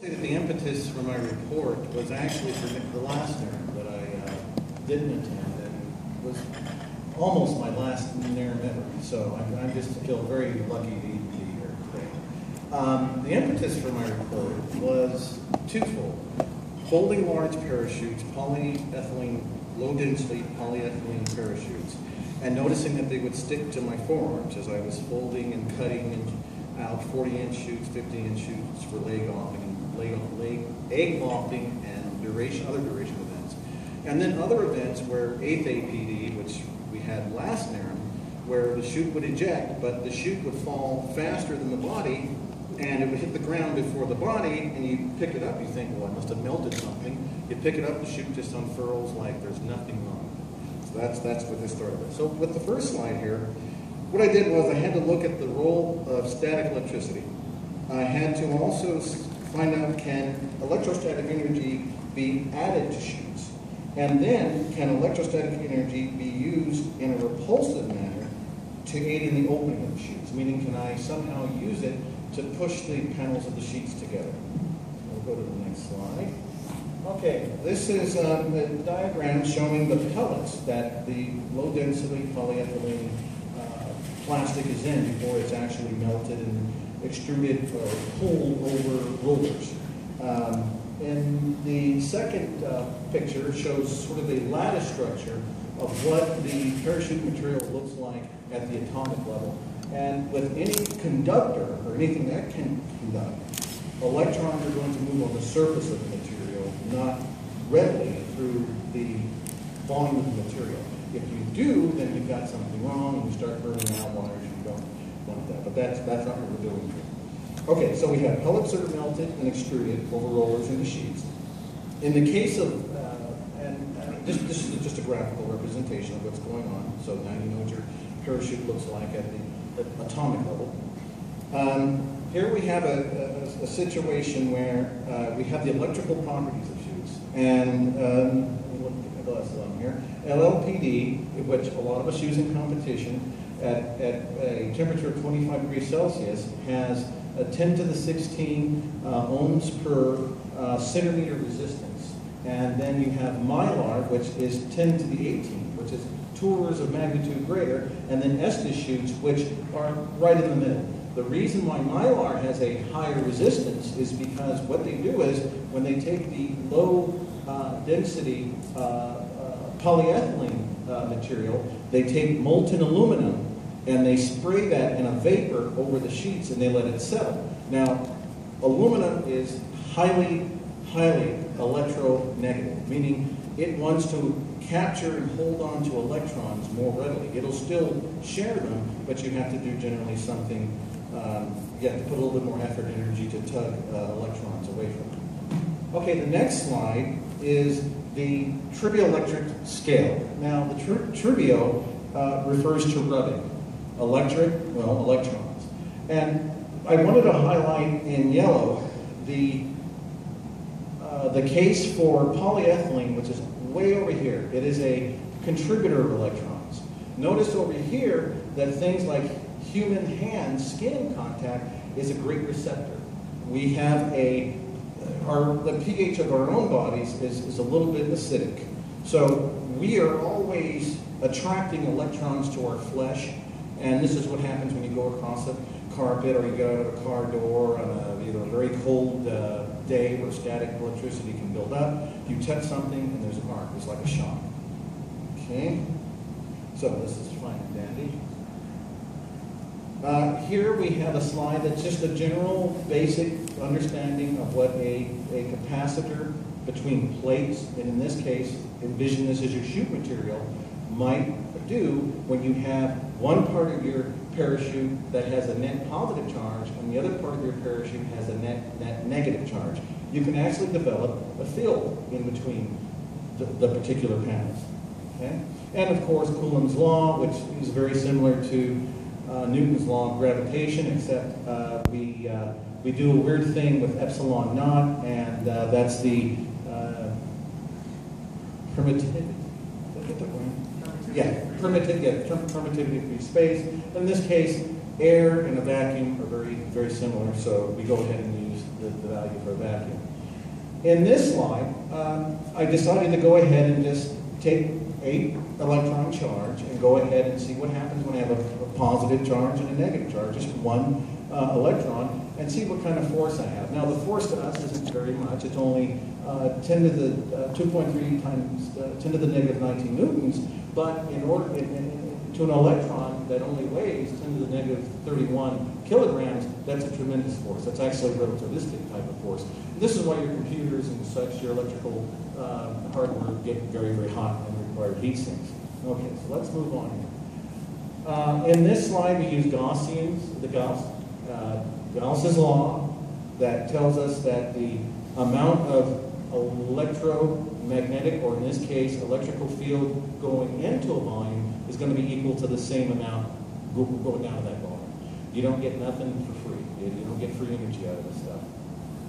say that the impetus for my report was actually for the last NARAM that I uh, didn't attend and was almost my last NARAM ever. So I, I just feel very lucky to be here today. Um, the impetus for my report was twofold. Holding large parachutes, polyethylene, low-density polyethylene parachutes, and noticing that they would stick to my forearms as I was folding and cutting and out 40-inch chutes, 50-inch chutes for leg leg, egg lofting and duration, other duration events. And then other events where 8th APD, which we had last NARAM, where the chute would eject, but the chute would fall faster than the body, and it would hit the ground before the body, and you pick it up, you think, well, it must have melted something. You pick it up, the chute just unfurls like there's nothing wrong. So that's, that's what this started with. So with the first slide here, what I did was I had to look at the role of static electricity. I had to also find out can electrostatic energy be added to sheets? And then can electrostatic energy be used in a repulsive manner to aid in the opening of the chutes? Meaning can I somehow use it to push the panels of the sheets together? We'll go to the next slide. Okay, this is um, a diagram showing the pellets that the low-density polyethylene uh, plastic is in before it's actually melted and extruded or pulled over rollers. Um, and the second uh, picture shows sort of a lattice structure of what the parachute material looks like at the atomic level. And with any conductor, or anything that can conduct, electrons are going to move on the surface of the material, not readily through the volume of the material. If you do, then you've got something wrong, and you start burning out wires, that. But that's, that's not what we're doing here. Okay, so we have pellets that are melted and extruded over rollers into sheets. In the case of, uh, and uh, this, this is just a graphical representation of what's going on, so now you know what your parachute looks like at the at atomic level. Um, here we have a, a, a situation where uh, we have the electrical properties of chutes, and um, let me at my glasses on here. LLPD, which a lot of us use in competition, at, at a temperature of 25 degrees Celsius, has a 10 to the 16 uh, ohms per uh, centimeter resistance. And then you have mylar, which is 10 to the 18, which is two orders of magnitude greater, and then Estes chutes, which are right in the middle. The reason why mylar has a higher resistance is because what they do is when they take the low uh, density uh, uh, polyethylene uh, material, they take molten aluminum and they spray that in a vapor over the sheets and they let it settle. Now, aluminum is highly, highly electronegative, meaning it wants to capture and hold on to electrons more readily. It'll still share them, but you have to do generally something, um, you have to put a little bit more effort and energy to tug uh, electrons away from them. Okay, the next slide is the triboelectric scale. Now, the tri trivio uh, refers to rubbing. Electric, well, electrons. And I wanted to highlight in yellow the, uh, the case for polyethylene, which is way over here. It is a contributor of electrons. Notice over here that things like human hand skin contact is a great receptor. We have a, our, the pH of our own bodies is, is a little bit acidic. So we are always attracting electrons to our flesh and this is what happens when you go across a carpet or you go of a car door on a, a very cold uh, day where static electricity can build up. You touch something and there's an arc. It's like a shock. Okay? So this is fine and dandy. Uh, here we have a slide that's just a general basic understanding of what a, a capacitor between plates, and in this case, envision this as your chute material, might do when you have one part of your parachute that has a net positive charge and the other part of your parachute has a net, net negative charge. You can actually develop a field in between the, the particular panels. Okay? And of course, Coulomb's law, which is very similar to uh, Newton's law of gravitation, except uh, we, uh, we do a weird thing with epsilon naught, and uh, that's the uh, permittivity. Yeah, permitted, yeah, permittivity of free space. In this case, Air and a vacuum are very, very similar, so we go ahead and use the, the value for a vacuum. In this slide, uh, I decided to go ahead and just take a electron charge and go ahead and see what happens when I have a, a positive charge and a negative charge, just one uh, electron, and see what kind of force I have. Now, the force to us isn't very much. It's only uh, 10 to the uh, 2.3 times uh, 10 to the negative 19 newtons, but in order in, in, to an electron that only weighs 10 to the negative 31 kilograms, that's a tremendous force. That's actually a relativistic type of force. And this is why your computers and such, your electrical uh, hardware get very, very hot and require heat sinks. Okay, so let's move on here. Uh, in this slide, we use Gaussians, the Gauss, uh, Gauss's law that tells us that the amount of electromagnetic, or in this case, electrical field going into a volume is going to be equal to the same amount going out of that volume. You don't get nothing for free. You don't get free energy out of this stuff.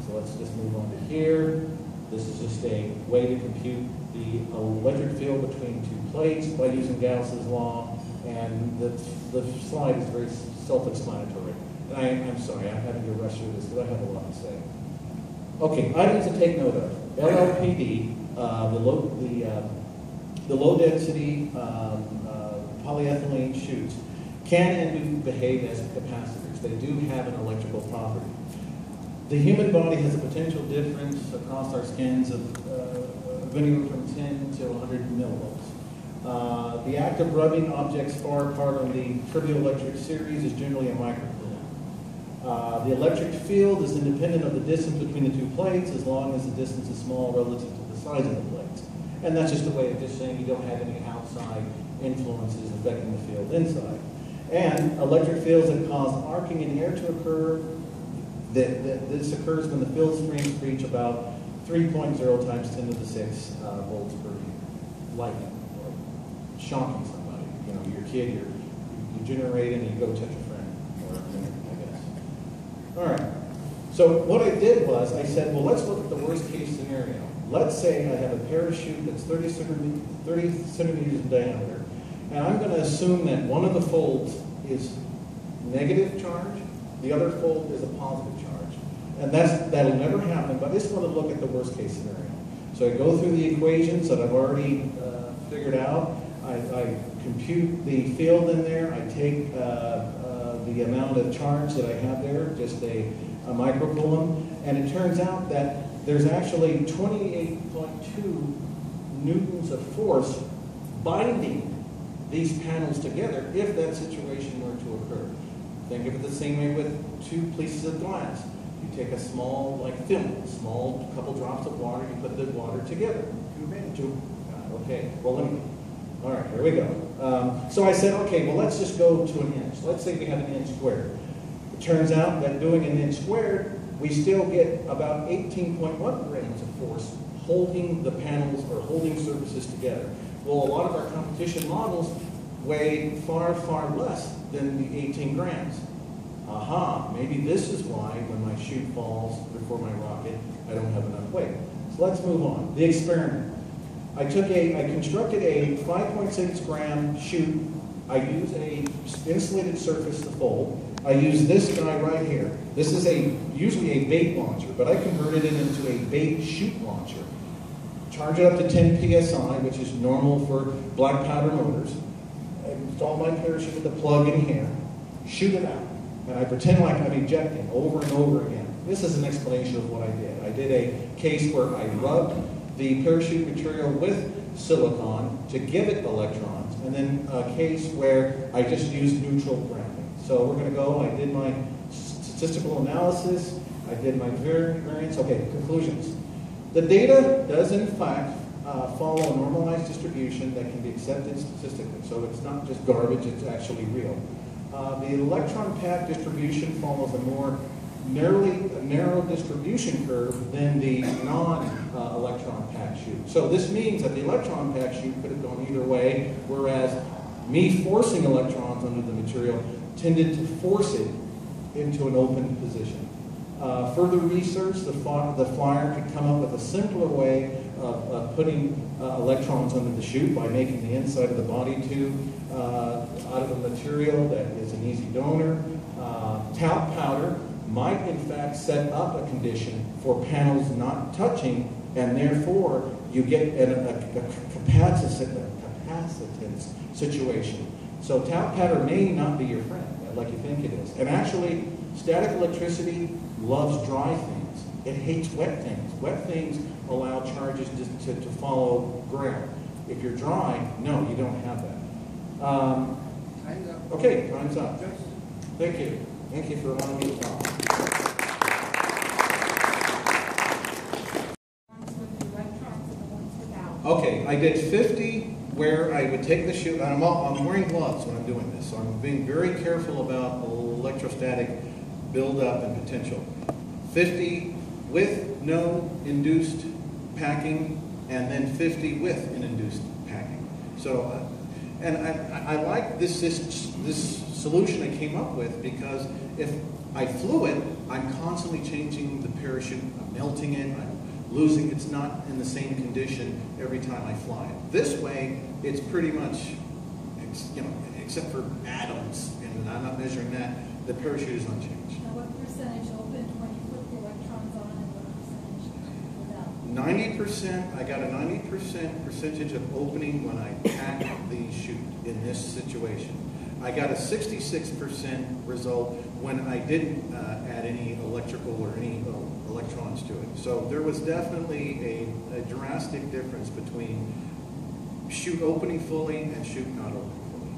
So let's just move on to here. This is just a way to compute the electric field between two plates by using Gauss's law. And the, the slide is very self-explanatory. And I, I'm sorry, I'm having to rush through this because I have a lot to say. Okay, items to take note of. LLPD, uh, the low, the, uh, the low density um, polyethylene chutes can and do behave as capacitors. They do have an electrical property. The human body has a potential difference across our skins of uh, anywhere from 10 to 100 millivolts. Uh, the act of rubbing objects far apart on the triboelectric series is generally a microcoulomb. Uh, the electric field is independent of the distance between the two plates as long as the distance is small relative to the size of the plates. And that's just a way of just saying you don't have any outside influences affecting the field inside. And electric fields that cause arcing in air to occur, that, that this occurs when the field streams reach about 3.0 times 10 to the 6 uh, volts per lightning, or shocking somebody. You know, your kid, you're, you generate and you go touch a friend, or I guess. All right. So what I did was I said, well, let's look at the worst case scenario. Let's say I have a parachute that's 30 centimeters, 30 centimeters in diameter, and I'm going to assume that one of the folds is negative charge, the other fold is a positive charge. And that's, that'll never happen, but I just want to look at the worst case scenario. So I go through the equations that I've already uh, figured out. I, I, compute the field in there. I take uh, the amount of charge that I have there, just a, a microcoulomb. And it turns out that there's actually 28.2 newtons of force binding these panels together if that situation were to occur. Think of it the same way with two pieces of glass. You take a small, like film, small couple drops of water, you put the water together. Two. Okay, well, let me, all right, here we go. Um, so I said, okay, well, let's just go to an inch. Let's say we have an inch squared. It turns out that doing an inch squared, we still get about 18.1 grams of force holding the panels or holding surfaces together. Well, a lot of our competition models weigh far, far less than the 18 grams. Aha, maybe this is why when my chute falls before my rocket, I don't have enough weight. So let's move on. The experiment. I took a, I constructed a 5.6 gram chute. I use a insulated surface to fold. I use this guy right here. This is a usually a bait launcher, but I converted it into a bait chute launcher charge it up to 10 psi, which is normal for black powder motors. I install my parachute with the plug in here, shoot it out, and I pretend like I'm ejecting over and over again. This is an explanation of what I did. I did a case where I rubbed the parachute material with silicon to give it electrons, and then a case where I just used neutral grounding. So we're going to go, I did my statistical analysis, I did my variance, okay, conclusions. The data does in fact uh, follow a normalized distribution that can be accepted statistically. So it's not just garbage, it's actually real. Uh, the electron path distribution follows a more narrowly a narrow distribution curve than the non-electron uh, pack chute. So this means that the electron pack chute could have gone either way, whereas me forcing electrons under the material tended to force it into an open position. Uh, further research, the, the flyer could come up with a simpler way of, of putting uh, electrons under the chute by making the inside of the body tube uh, out of a material that is an easy donor, Uh, Talc powder might in fact set up a condition for panels not touching, and therefore you get a, a, a capacitance, a capacitance situation. So talc powder may not be your friend, like you think it is. And actually, static electricity loves dry things. It hates wet things. Wet things allow charges to, to, to follow ground. If you're dry, no, you don't have that. Um, Time's up. okay, time's up. Thank you. Thank you for allowing me to talk. Okay, I did 50 where I would take the shoe, and I'm, all, I'm wearing gloves when I'm doing this, so I'm being very careful about electrostatic buildup and potential. 50 with no induced packing, and then 50 with an induced packing. So, uh, and I, I I like this, this, this solution I came up with because if I flew it, I'm constantly changing the parachute, I'm melting it, I'm losing, it's not in the same condition every time I fly it. This way, it's pretty much, you know, except for atoms, and I'm not measuring that, the parachute is unchanged. Now, what percentage opened when you put the electrons on and what percentage without? Ninety percent, I got a ninety percent percentage of opening when I pack the chute in this situation. I got a sixty-six percent result when I didn't uh, add any electrical or any uh, electrons to it. So there was definitely a, a drastic difference between chute opening fully and chute not opening fully.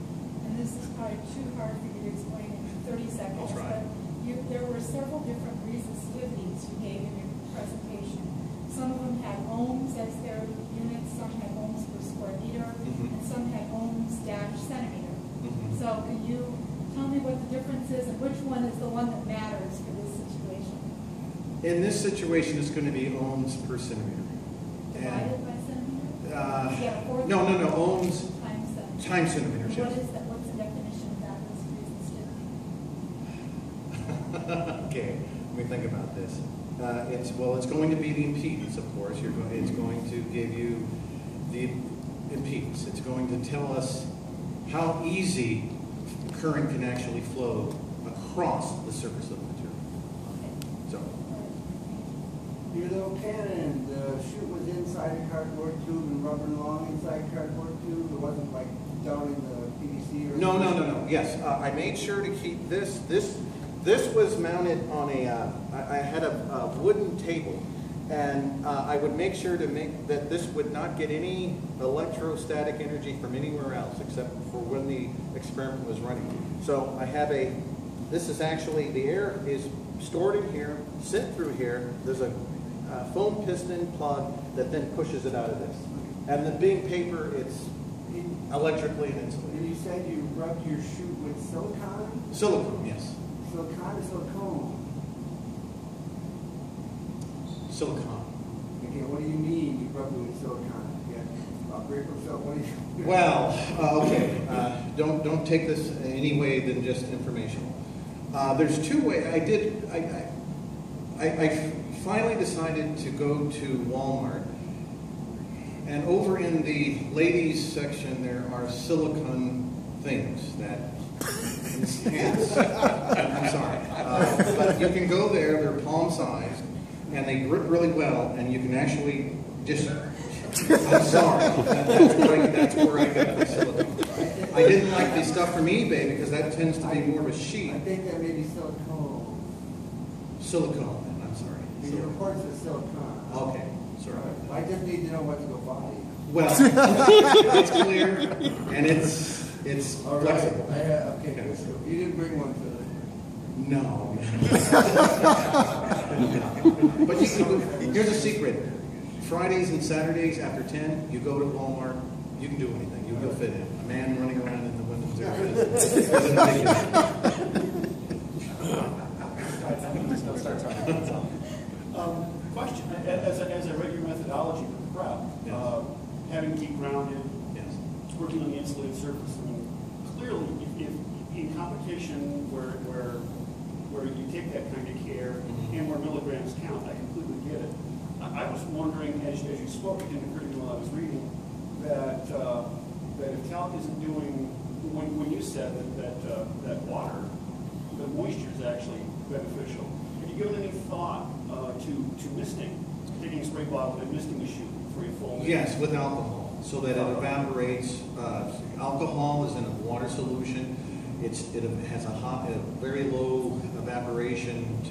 And this is probably too hard for you to explain in thirty seconds. I'll try. But you, there were several different resistivities you gave in your presentation. Some of them had ohms as their units, some had ohms per square meter, Mhm. and some had ohms dash centimeter. Mhm. So can you tell me what the difference is and which one is the one that matters for this situation? In this situation, it's going to be ohms per centimeter. And, Divided by centimeter? uh, Yeah, no, no, no, ohms Times centimeter. times centimeters, What is that, what's the definition of that? Okay, let me think about this. Uh, it's, well, it's going to be the impedance, of course. You're going, it's going to give you the impedance. It's going to tell us how easy current can actually flow across the surface of the material. So, Your little cannon, the chute was inside a cardboard tube and rubber along inside cardboard tube. It wasn't like down in the PVC or. no, no, no, no, yes, uh, I made sure to keep this, this, this was mounted on a, uh, I, I had a, a wooden table. And, uh, I would make sure to make, that this would not get any electrostatic energy from anywhere else except for when the experiment was running. So I have a, this is actually, the air is stored in here, sent through here. There's a uh, foam piston plug that then pushes it out of this. And the being paper, it's electrically insulated. And you said you rubbed your shoe with silicone? Silicone, yes. Silicone or silicone? Silicone. Okay, what do you mean it with silicone? Yeah, break or so, what do you? Well, uh, okay, uh, don't, don't take this any way than just informational. Uh, There's two ways, I did, I, I- I, I finally decided to go to Walmart. And over in the ladies section, there are silicone things that enhance. I'm sorry. Uh, But you can go there, they're palm sized, and they grip really well, and you can actually just, I'm sorry. That's where I, that's where I got the silicone. I didn't like the stuff from eBay because that tends to be more of a sheet. I think that may be silicone. Silicone, I'm sorry. Your reports are silicone. Okay, sorry. I just need to know what to go buy. Well, it's clear and it's, it's All right. flexible. I, uh, Okay. So you didn't bring one for the. No. But you can, here's a secret. Fridays and Saturdays after ten, you go to Walmart, you can do anything, you- you'll fit in. A man running around in the women's area. doesn't make. Um, Question, as, I- as I read your methodology for prep, Yes. uh, having deep grounded, Yes. working on the insulated surface, I mean, clearly, if, if in competition where, where, where you take that kind of care Mhm. and where milligrams count, I completely get it. I, I was wondering, as, as you spoke, it didn't occur to me while I was reading, that, uh, that if talc isn't doing, when, when you said that, that, uh, that water, the moisture is actually beneficial. Have you given any thought uh, to, to misting, taking a spray bottle and misting the chute before you fold? Yes, with alcohol, so that it evaporates. Uh, Alcohol is in a water solution. It's, it has a hot, a very low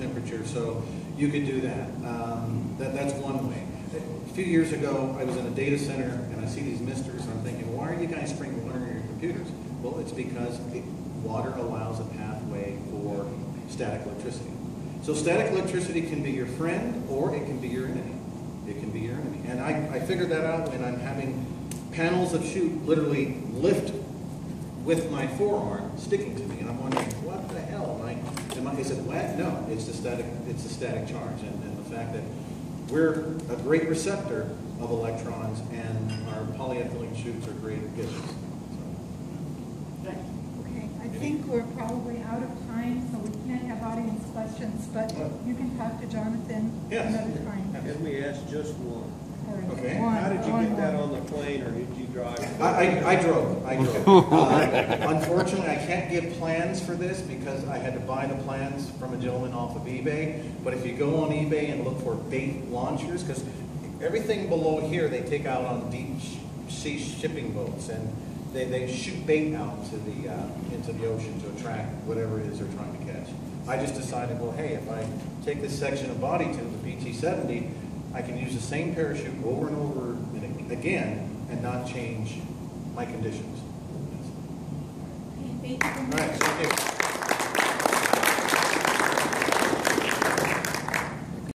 temperature, so you could do that. Um, That, that's one way. A few years ago, I was in a data center and I see these misters, and I'm thinking, why are you guys spraying water in your computers? Well, it's because water allows a pathway for static electricity. So static electricity can be your friend or it can be your enemy. It can be your enemy. And I, I figured that out when I'm having panels of chute literally lift with my forearm sticking to me. And I'm wondering, what the hell? Am I, am I, is it wet? No, it's the static, it's the static charge. And, and the fact that we're a great receptor of electrons and our polyethylene chutes are great givers. So, Thank you. Okay, I think we're probably out of time, so we can't have audience questions, but you can talk to Jonathan Yes. another time. Can we ask just one? Okay. one- How did you one get that more. on the plane, or did you drive? I, I, I drove, I drove. Uh, Unfortunately, I can't give plans for this because I had to buy the plans from a gentleman off of eBay. But if you go on eBay and look for bait launchers, because everything below here, they take out on deep sh- sea shipping boats and they, they shoot bait out into the, uh, into the ocean to attract whatever it is they're trying to catch. I just decided, well, hey, if I take this section of body tube, the BT seventy, I can use the same parachute over and over and again and not change my conditions. Okay, Thank you very All right, thank you.